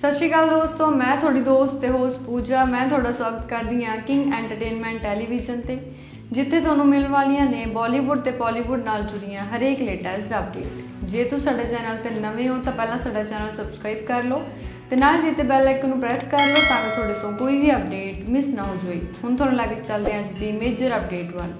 ਸਤਿ ਸ਼੍ਰੀ ਅਕਾਲ ਦੋਸਤੋ, ਮੈਂ ਤੁਹਾਡੀ ਦੋਸਤ ਤੇ ਹੋਸਟ ਪੂਜਾ। ਮੈਂ ਤੁਹਾਡਾ ਸਵਾਗਤ ਕਰਦੀ ਹਾਂ ਕਿੰਗ ਐਂਟਰਟੇਨਮੈਂਟ ਟੈਲੀਵਿਜ਼ਨ ਤੇ, ਜਿੱਥੇ ਤੁਹਾਨੂੰ ਮਿਲਣ ਵਾਲੀਆਂ ਨੇ ਬਾਲੀਵੁੱਡ ਤੇ ਪਾਲੀਵੁੱਡ ਨਾਲ ਜੁੜੀਆਂ ਹਰੇਕ ਲੇਟੈਸਟ ਅਪਡੇਟ ਜੇ ਤੁਸੀਂ ਸਾਡੇ ਚੈਨਲ ਤੇ ਨਵੇਂ ਹੋ, ਤਾਂ ਪਹਿਲਾਂ ਸਾਡਾ ਚੈਨਲ ਸਬਸਕ੍ਰਾਈਬ ਕਰ ਲਓ ਤੇ ਨਾਲ ਦਿੱਤੇ ਬੈਲ ਆਈਕਨ ਨੂੰ ਪ੍ਰੈਸ ਕਰ ਲਓ ਤਾਂ ਕਿ ਤੁਹਾਡੇ ਤੋਂ ਕੋਈ ਵੀ ਅਪਡੇਟ ਮਿਸ ਨਾ ਹੋ ਜਾਵੇ। ਹੁਣ ਤੁਹਾਨੂੰ ਲੱਗ ਚੱਲਦੇ ਹਾਂ ਅੱਜ ਦੀ ਮੇਜਰ ਅਪਡੇਟ ਵੱਲ।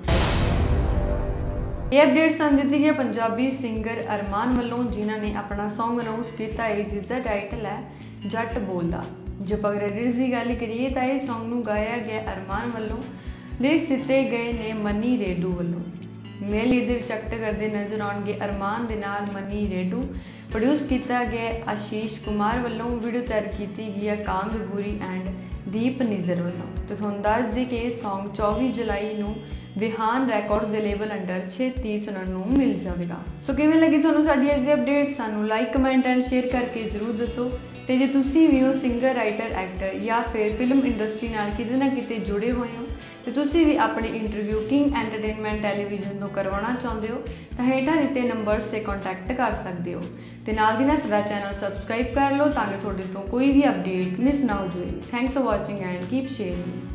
ਇਹ ਅਪਡੇਟ ਸਾਨੂੰ ਦਿੱਤੀ ਗਈ ਪੰਜਾਬੀ ਸਿੰਗਰ ਅਰਮਾਨ ਵੱਲੋਂ, ਜਿਨ੍ਹਾਂ ਨੇ ਆਪਣਾ Song ਅਨਾਉਂਸ ਕੀਤਾ ਹੈ ਜਿਸ ਦਾ ਟਾਈਟਲ ਹੈ ਜੱਟ ਬੋਲਦਾ। ਜੇ ਆਪਾਂ ਕ੍ਰੈਡਿਟਸ ਦੀ ਗੱਲ ਕਰੀਏ ਤਾਂ ਇਹ Song ਨੂੰ ਗਾਇਆ ਗਿਆ ਅਰਮਾਨ ਵੱਲੋਂ। ਲਿਰਿਕਸ ਦਿੱਤੇ ਗਏ ਨੇ ਮਨੀ ਰੇਡੂ ਵੱਲੋਂ। ਮੇਲ ਲੀਡ ਦੇ ਵਿੱਚ ਐਕਟ ਕਰਦੇ ਨਜ਼ਰ ਆਉਣਗੇ ਅਰਮਾਨ ਦੇ ਨਾਲ ਮਨੀ ਰੇਡੂ। ਪ੍ਰੋਡਿਊਸ ਕੀਤਾ ਗਿਆ ਆਸ਼ੀਸ਼ ਕੁਮਾਰ ਵੱਲੋਂ। ਵੀਡੀਓ ਤਿਆਰ ਕੀਤੀ ਗਈ ਹੈ ਕਾਂਗ ਗੁਰੀ ਐਂਡ ਦੀਪ ਨਿਜ਼ਰ ਵੱਲੋਂ। ਤੇ ਤੁਹਾਨੂੰ ਦੱਸ ਦੇ ਕਿ ਇਹ Song 24 ਜੁਲਾਈ ਨੂੰ ਵਿਹਾਨ ਰੈਕਾਰਡਸ ਦੇ ਲੇਬਲ ਅੰਡਰ 630 ਸੁਣਨ ਨੂੰ ਮਿਲ ਜਾਵੇਗਾ। ਸੋ ਕਿਵੇਂ ਲੱਗੀ ਤੁਹਾਨੂੰ ਸਾਡੀ ਅੱਜ ਦੀ ਅਪਡੇਟ ਸਾਨੂੰ ਲਾਈਕ ਕਮੈਂਟ ਐਂਡ ਸ਼ੇਅਰ ਕਰਕੇ ਜਰੂਰ ਦੱਸੋ। ਤੇ ਜੇ ਤੁਸੀਂ ਵੀ ਹੋ ਸਿੰਗਰ ਰਾਈਟਰ ਐਕਟਰ ਜਾਂ ਫਿਰ ਫਿਲਮ ਇੰਡਸਟਰੀ ਨਾਲ ਕਿਤੇ ਨਾ ਕਿਤੇ ਜੁੜੇ ਹੋਏ ਹੋ ਤੇ ਤੁਸੀਂ ਵੀ ਆਪਣੇ ਇੰਟਰਵਿਊ ਕਿੰਗ ਐਂਟਰਟੇਨਮੈਂਟ ਟੈਲੀਵਿਜ਼ਨ ਤੋਂ ਕਰਵਾਉਣਾ ਚਾਹੁੰਦੇ ਹੋ, ਤਾਂ ਹੇਠਾਂ ਦਿੱਤੇ ਨੰਬਰਸ ਤੇ ਕੰਟੈਕਟ ਕਰ ਸਕਦੇ ਹੋ। ਤੇ ਨਾਲ ਦੀ ਨਾਲ ਸਾਡਾ ਚੈਨਲ ਸਬਸਕ੍ਰਾਈਬ ਕਰ ਲਓ ਤਾਂ ਕਿ ਤੁਹਾਡੇ ਤੋਂ ਕੋਈ ਵੀ ਅਪਡੇਟ ਮਿਸ ਨਾ ਹੋ ਜਾਵੇ। Thanks for watching and keep sharing